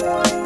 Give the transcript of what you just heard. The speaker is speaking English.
Bye.